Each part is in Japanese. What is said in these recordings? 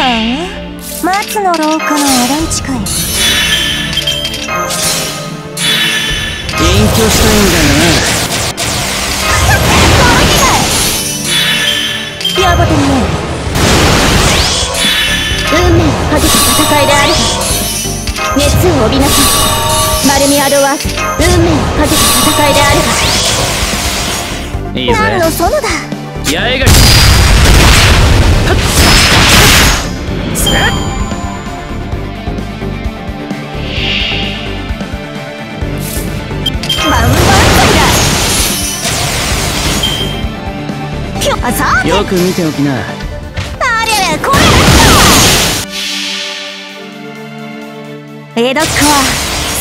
あ松の廊下のアランチかい。隠居したいんだよやがてね運命をかけた戦いである。熱を帯びなさい。マルミアドワーフ運命をかけた戦いである。ないい何のぜ園だ。八重垣よく見ておきな。あれれこれ江戸っ子は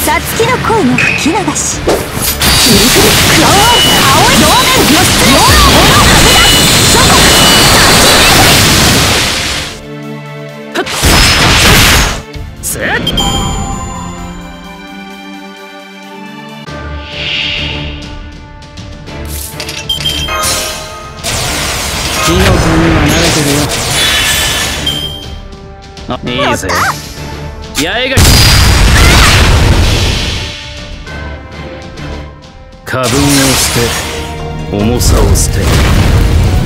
さつきの恋の吹き流し。キリキリクロー青い表面露出用のものをはみ出す諸国せっ？火の粉には慣れてるよあいいぜ八重垣花粉を捨て重さを捨て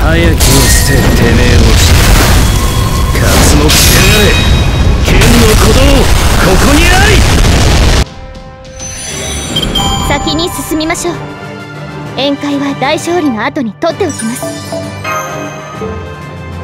早きを捨ててめえをした活目せがれ剣の鼓動ここにあり先に進みましょう。宴会は大勝利の後に取っておきます。Thank you.